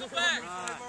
the back.